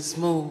Nice smooth.